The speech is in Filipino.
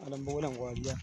Walang bulang, wag yan.